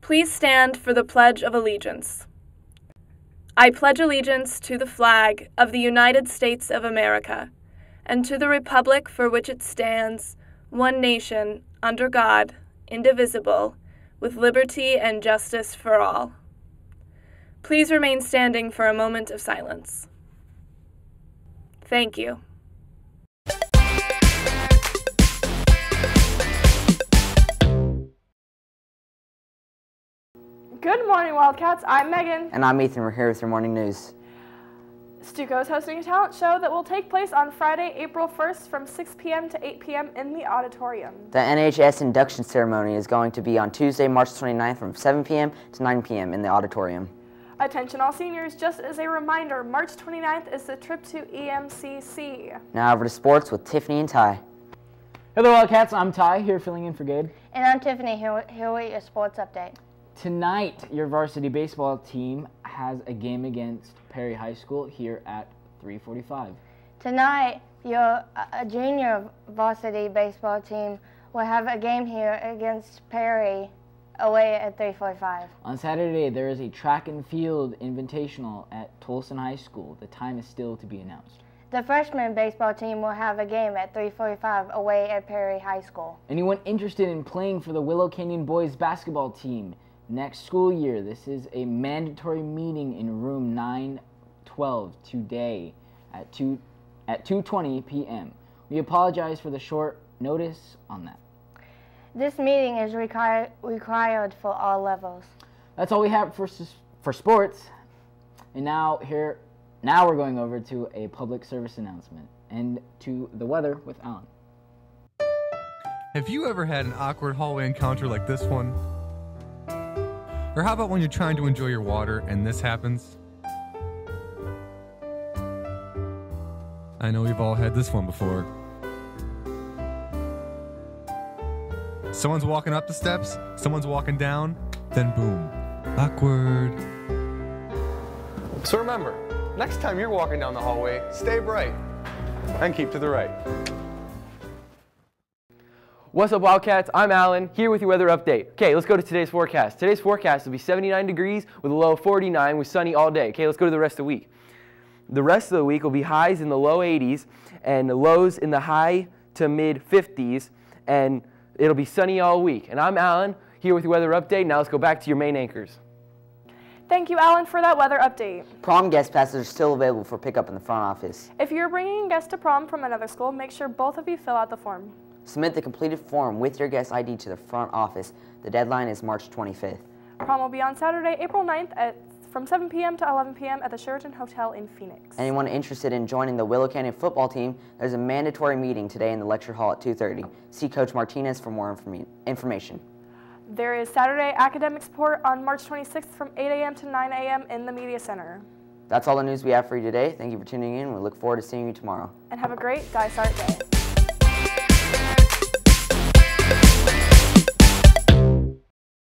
Please stand for the Pledge of Allegiance. I pledge allegiance to the flag of the United States of America and to the republic for which it stands, one nation, under God, indivisible, with liberty and justice for all. Please remain standing for a moment of silence. Thank you. Good morning, Wildcats. I'm Megan. And I'm Ethan. We're here with your morning news. Stuco is hosting a talent show that will take place on Friday, April 1st from 6 p.m. to 8 p.m. in the auditorium. The NHS induction ceremony is going to be on Tuesday, March 29th from 7 p.m. to 9 p.m. in the auditorium. Attention all seniors, just as a reminder, March 29th is the trip to EMCC. Now over to sports with Tiffany and Ty. Hello Wildcats, I'm Ty, here filling in for Gabe. And I'm Tiffany, here, here with your sports update. Tonight, your varsity baseball team has a game against Perry High School here at 345. Tonight, your uh, junior varsity baseball team will have a game here against Perry away at 345. On Saturday, there is a track and field invitational at Tolleson High School. The time is still to be announced. The freshman baseball team will have a game at 345 away at Perry High School. Anyone interested in playing for the Willow Canyon boys basketball team next school year, this is a mandatory meeting in room 912 today at 2 at 2:20 p.m. We apologize for the short notice on that. This meeting is require, required for all levels. That's all we have for for sports. And now here now we're going over to a public service announcement and to the weather with Alan. Have you ever had an awkward hallway encounter like this one? Or how about when you're trying to enjoy your water and this happens? I know we've all had this one before. Someone's walking up the steps, someone's walking down, then boom. Awkward. So remember, next time you're walking down the hallway, stay bright and keep to the right. What's up, Wildcats? I'm Alan, here with your weather update. Okay, let's go to today's forecast. Today's forecast will be 79 degrees with a low of 49 with sunny all day. Okay, let's go to the rest of the week. The rest of the week will be highs in the low 80s and lows in the high to mid 50s, and it'll be sunny all week. And I'm Alan, here with your weather update. Now let's go back to your main anchors. Thank you, Alan, for that weather update. Prom guest passes are still available for pickup in the front office. If you're bringing guests to prom from another school, make sure both of you fill out the form. Submit the completed form with your guest ID to the front office. The deadline is March 25th. Prom will be on Saturday, April 9th at from 7 p.m. to 11 p.m. at the Sheraton Hotel in Phoenix. Anyone interested in joining the Willow Canyon football team, there's a mandatory meeting today in the lecture hall at 2.30. See Coach Martinez for more inform information. There is Saturday academic support on March 26th from 8 a.m. to 9 a.m. in the Media Center. That's all the news we have for you today. Thank you for tuning in. We look forward to seeing you tomorrow. And have a great Dysart day.